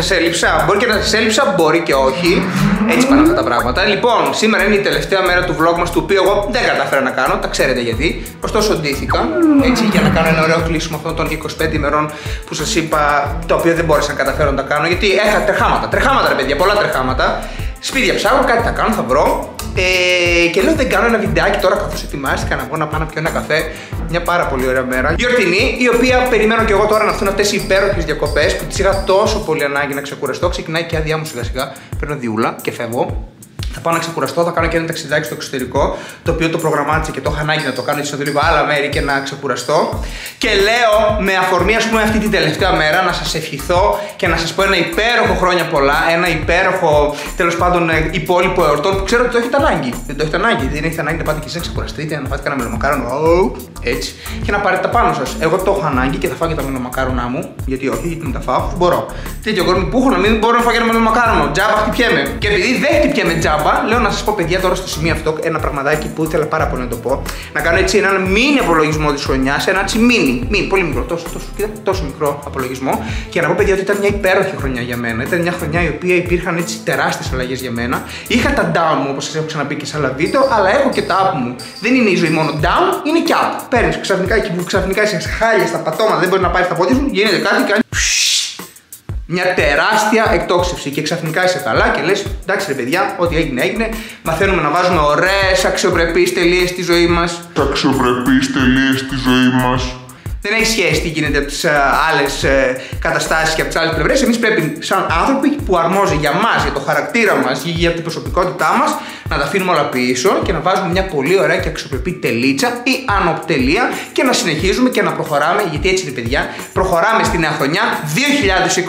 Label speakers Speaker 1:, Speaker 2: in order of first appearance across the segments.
Speaker 1: σα έλειψα. Μπορεί και να σα έλειψα, μπορεί και όχι. Έτσι πάνε αυτά τα πράγματα. Λοιπόν, σήμερα είναι η τελευταία μέρα του vlog μας, του οποίου εγώ δεν κατάφερα να κάνω. Τα ξέρετε γιατί. Ωστόσο, ντύθηκα. Έτσι, για να κάνω ένα ωραίο κλείσιμο αυτών των 25 ημερών που σας είπα, το οποίο δεν μπόρεσα να καταφέρω να τα κάνω. Γιατί είχα τρεχάματα. Τρεχάματα, ρε παιδιά, πολλά τρεχάματα. Σπίτια ψάχνω, κάτι θα κάνω, θα βρω. Ε, και λέω δεν κάνω ένα βιντεάκι τώρα καθώ ετοιμάστηκα να βγω να πάω να πιω ένα καφέ. Μια πάρα πολύ ωραία μέρα. Γιορτινή, η οποία περιμένω και εγώ τώρα να έρθουν αυτές οι υπέροχες διακοπές που τις είχα τόσο πολύ ανάγκη να ξεκουραστώ. Ξεκινάει και άδειά μου σιγά σιγά. Παίρνω διούλα και φεύγω θα πάω να ξεκουραστώ, θα κάνω και ένα ταξιδάκι στο εξωτερικό, το οποίο το προγραμμάτισα και το είχα ανάγκη να το κάνω έτσι να λίγο άλλα μέρη και να ξεκουραστώ. Και λέω με αφορμή, ας πούμε, αυτή την τελευταία μέρα να σας ευχηθώ και να σας πω ένα υπέροχο χρόνια πολλά, ένα υπέροχο τέλος πάντων ε, υπόλοιπο εορτών που ξέρω ότι το έχετε ανάγκη. Δεν το έχετε ανάγκη, δεν έχετε ανάγκη να πάτε και εσείς να ξεκουραστείτε, να πάτε κανένα μελομακάρονο, έτσι, και να πάρετε τα πάνω σας. Εγώ το έχω ανάγκη και θα φάω και τα μελομακάρονα μου, γιατί όχι, γιατί μην τα φάω, μπορώ. Τέτοιο κόσμο που έχω να μην μπορώ να φάω και ένα μελομακάρονο. Τζάμπα χτυπιέμαι. Και επειδή δεν χτυπιέμαι τζάμπα, Λέω να σας πω, παιδιά, τώρα στο σημείο αυτό ένα πραγματάκι που ήθελα πάρα πολύ να το πω. Να κάνω έτσι έναν μίνι απολογισμό της χρονιάς, ένα έτσι μίνι, μίνι, πολύ μικρό, τόσο, τόσο, τόσο μικρό απολογισμό. Και να πω, παιδιά, ότι ήταν μια υπέροχη χρονιά για μένα. Ήταν μια χρονιά η οποία υπήρχαν έτσι τεράστιες αλλαγές για μένα. Είχα τα down μου, όπως σας έχω ξαναπεί και σε άλλα βίντεο, αλλά έχω και τα up μου. Δεν είναι η ζωή μόνο down, είναι και up. Παίρνεις ξαφνικά εκεί που ξαφνικά είσαι χάλια στα πατώματα, δεν μπορείς να πάρεις τα πόδια σου, γίνεται κάτι, κάνει μια τεράστια εκτόξευση και ξαφνικά είσαι καλά και λες εντάξει ρε παιδιά, ό,τι έγινε έγινε, μαθαίνουμε να βάζουμε ωραίες αξιοπρεπείς τελείες στη ζωή μας.
Speaker 2: Αξιοπρεπείς τελείες στη ζωή μας.
Speaker 1: Δεν έχει σχέση τι γίνεται από τις ε, άλλες καταστάσεις και από τις άλλες πλευρές. Εμείς πρέπει, σαν άνθρωποι που αρμόζει για μας, για το χαρακτήρα μας, για την προσωπικότητά μας, να τα αφήνουμε όλα πίσω και να βάζουμε μια πολύ ωραία και αξιοπρεπή τελίτσα ή ανοπτελεία και να συνεχίζουμε και να προχωράμε. Γιατί έτσι είναι, παιδιά, προχωράμε στη νέα χρονιά.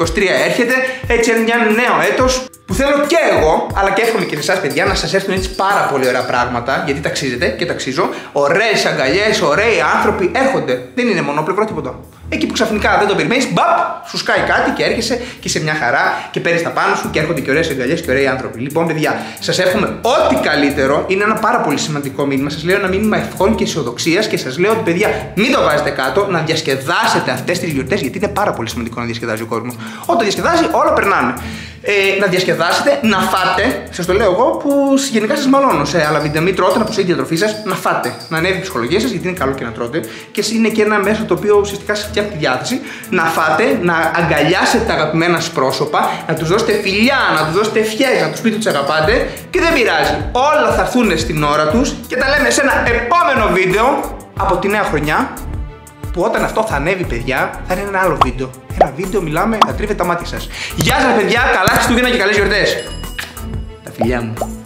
Speaker 1: 2023 έρχεται, έτσι είναι μια νέο έτος που θέλω και εγώ, αλλά και εύχομαι και εσάς, παιδιά, να σας έρθουν έτσι πάρα πολύ ωραία πράγματα, γιατί ταξίζετε και ταξίζω. Ωραίες αγκαλιές, ωραίοι άνθρωποι έρχονται. Δεν είναι μονόπλευρο τίποτα. Εκεί που ξαφνικά δεν το περιμένεις, μπαπ, σου σκάει κάτι και έρχεσαι και σε μια χαρά και παίρνεις τα πάνω σου και έρχονται και ωραίες αγκαλιές και ωραίοι άνθρωποι. Λοιπόν, παιδιά, σας εύχομαι ό,τι καλύτερο. Είναι ένα πάρα πολύ σημαντικό μήνυμα. Σας λέω ένα μήνυμα ευχών και αισιοδοξίας και σας λέω ότι, παιδιά, μην το βάζετε κάτω, να διασκεδάσετε αυτές τις γιορτές γιατί είναι πάρα πολύ σημαντικό να διασκεδάζει ο κόσμος. Όταν διασκεδάζει, όλα περνάνε ε, να διασκεδάσετε, να φάτε. Σας το λέω εγώ που γενικά σας μαλώνω σε άλλα βίντεο. Μην τρώτε, να προσέχετε τη διατροφή σας, να φάτε. Να ανέβει η ψυχολογία σας, γιατί είναι καλό και να τρώτε. Και είναι και ένα μέσο το οποίο ουσιαστικά σας φτιάχνει τη διάθεση. Να φάτε, να αγκαλιάσετε τα αγαπημένα σας πρόσωπα, να τους δώσετε φιλιά, να τους δώσετε ευχές, να τους πείτε ότι τους αγαπάτε. Και δεν πειράζει. Όλα θα έρθουν στην ώρα τους και τα λέμε σε ένα επόμενο βίντεο από τη νέα χρονιά που όταν αυτό θα ανέβει, παιδιά, θα είναι ένα άλλο βίντεο. Ένα βίντεο, μιλάμε, θα τρίβετε τα μάτια σας. Γεια σας, παιδιά, καλά Χριστούγεννα και καλές γιορτές. Τα φιλιά μου.